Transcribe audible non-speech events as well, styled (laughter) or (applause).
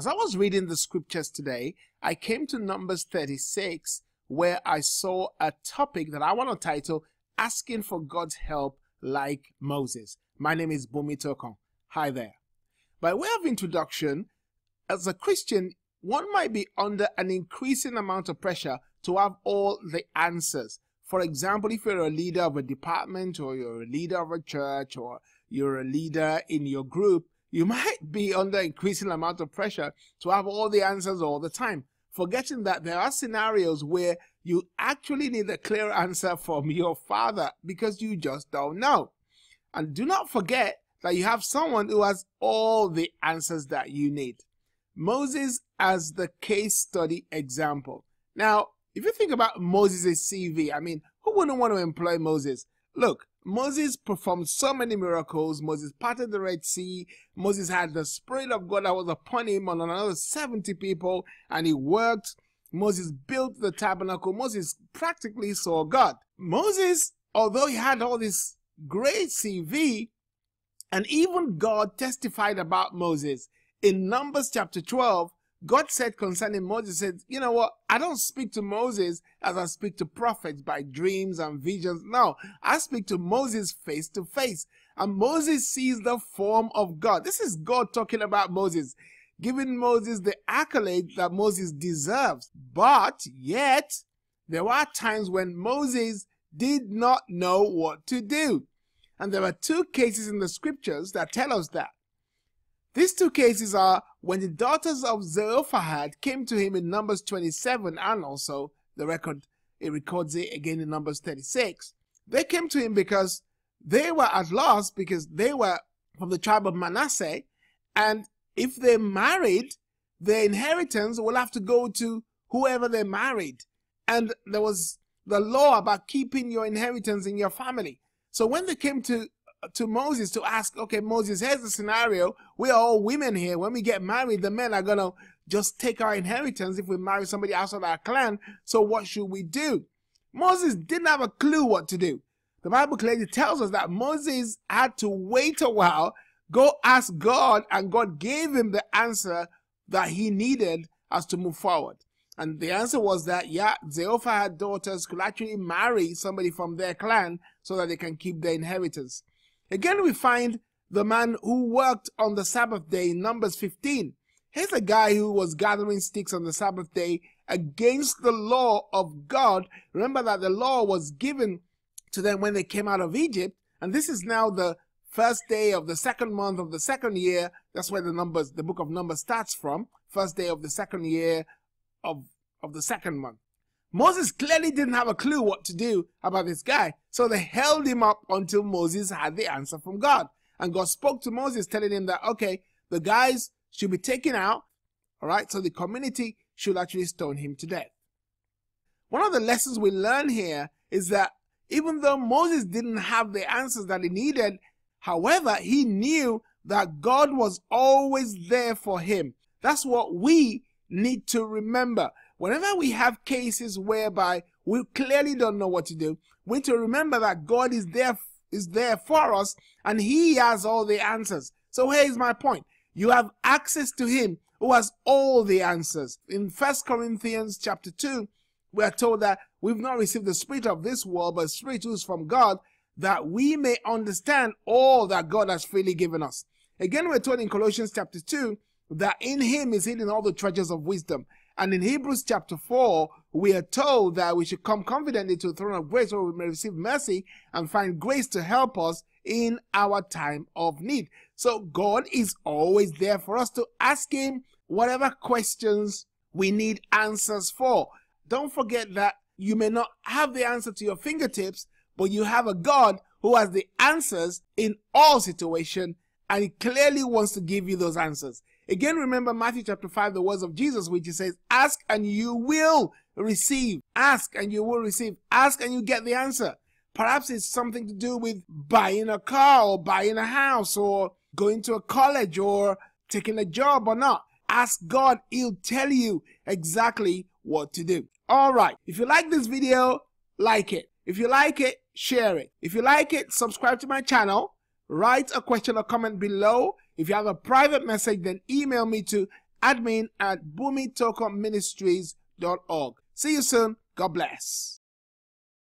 As I was reading the scriptures today, I came to Numbers 36 where I saw a topic that I want to title Asking for God's Help Like Moses. My name is Boomy Tokan. Hi there. By way of introduction, as a Christian, one might be under an increasing amount of pressure to have all the answers. For example, if you're a leader of a department or you're a leader of a church or you're a leader in your group, you (laughs) might be under increasing amount of pressure to have all the answers all the time, forgetting that there are scenarios where you actually need a clear answer from your father because you just don't know. And do not forget that you have someone who has all the answers that you need. Moses as the case study example. Now, if you think about Moses' CV, I mean, who wouldn't want to employ Moses? Look, Moses performed so many miracles. Moses parted the Red Sea. Moses had the Spirit of God that was upon him and on another 70 people, and he worked. Moses built the tabernacle. Moses practically saw God. Moses, although he had all this great CV, and even God testified about Moses in Numbers chapter 12, God said concerning Moses, said, you know what? I don't speak to Moses as I speak to prophets by dreams and visions. No, I speak to Moses face to face. And Moses sees the form of God. This is God talking about Moses, giving Moses the accolade that Moses deserves. But yet, there were times when Moses did not know what to do. And there are two cases in the scriptures that tell us that. These two cases are when the daughters of Zelophehad came to him in Numbers 27 and also the record, it records it again in Numbers 36. They came to him because they were at loss because they were from the tribe of Manasseh and if they married, their inheritance will have to go to whoever they married. And there was the law about keeping your inheritance in your family. So when they came to to Moses to ask, okay, Moses, here's the scenario. We are all women here. When we get married, the men are going to just take our inheritance if we marry somebody outside our clan. So what should we do? Moses didn't have a clue what to do. The Bible clearly tells us that Moses had to wait a while, go ask God, and God gave him the answer that he needed as to move forward. And the answer was that, yeah, Zelophehad daughters could actually marry somebody from their clan so that they can keep their inheritance. Again, we find the man who worked on the Sabbath day in Numbers 15. Here's a guy who was gathering sticks on the Sabbath day against the law of God. Remember that the law was given to them when they came out of Egypt. And this is now the first day of the second month of the second year. That's where the numbers, the book of Numbers starts from. First day of the second year of, of the second month. Moses clearly didn't have a clue what to do about this guy. So they held him up until Moses had the answer from God. And God spoke to Moses telling him that, okay, the guys should be taken out. All right. So the community should actually stone him to death. One of the lessons we learn here is that even though Moses didn't have the answers that he needed, however, he knew that God was always there for him. That's what we need to remember whenever we have cases whereby we clearly don't know what to do, we need to remember that God is there is there for us and he has all the answers. So here's my point. You have access to him who has all the answers. In First Corinthians chapter 2, we are told that we've not received the spirit of this world, but spirit who is from God, that we may understand all that God has freely given us. Again, we're told in Colossians chapter 2 that in him is hidden all the treasures of wisdom. And in Hebrews chapter 4, we are told that we should come confidently to the throne of grace where we may receive mercy and find grace to help us in our time of need. So God is always there for us to ask Him whatever questions we need answers for. Don't forget that you may not have the answer to your fingertips, but you have a God who has the answers in all situations and he clearly wants to give you those answers. Again, remember Matthew chapter 5, the words of Jesus, which he says, Ask and you will receive. Ask and you will receive. Ask and you get the answer. Perhaps it's something to do with buying a car or buying a house or going to a college or taking a job or not. Ask God, He'll tell you exactly what to do. All right. If you like this video, like it. If you like it, share it. If you like it, subscribe to my channel write a question or comment below. If you have a private message, then email me to admin at boomytokanministries.org. See you soon. God bless.